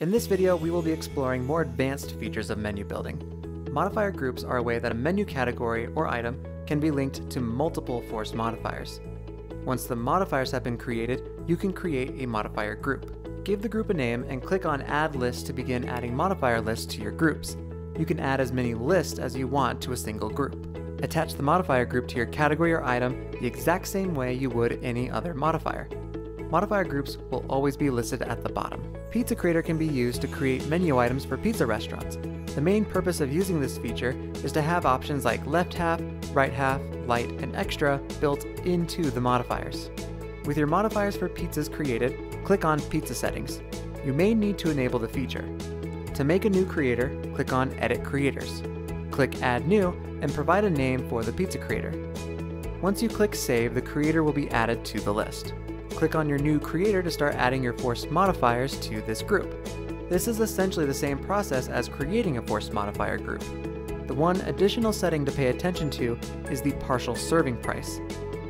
In this video, we will be exploring more advanced features of menu building. Modifier groups are a way that a menu category or item can be linked to multiple force modifiers. Once the modifiers have been created, you can create a modifier group. Give the group a name and click on Add List to begin adding modifier lists to your groups. You can add as many lists as you want to a single group. Attach the modifier group to your category or item the exact same way you would any other modifier. Modifier groups will always be listed at the bottom. Pizza Creator can be used to create menu items for pizza restaurants. The main purpose of using this feature is to have options like left half, right half, light, and extra built into the modifiers. With your modifiers for pizzas created, click on Pizza Settings. You may need to enable the feature. To make a new creator, click on Edit Creators. Click Add New and provide a name for the pizza creator. Once you click Save, the creator will be added to the list. Click on your new creator to start adding your force modifiers to this group. This is essentially the same process as creating a force modifier group. The one additional setting to pay attention to is the partial serving price.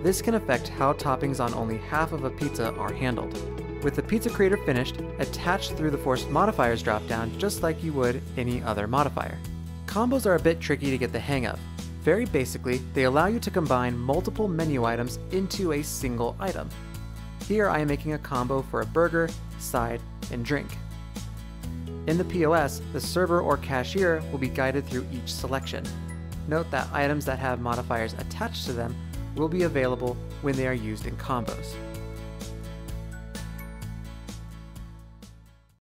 This can affect how toppings on only half of a pizza are handled. With the pizza creator finished, attach through the force modifiers dropdown just like you would any other modifier. Combos are a bit tricky to get the hang of. Very basically, they allow you to combine multiple menu items into a single item. Here I am making a combo for a burger, side, and drink. In the POS, the server or cashier will be guided through each selection. Note that items that have modifiers attached to them will be available when they are used in combos.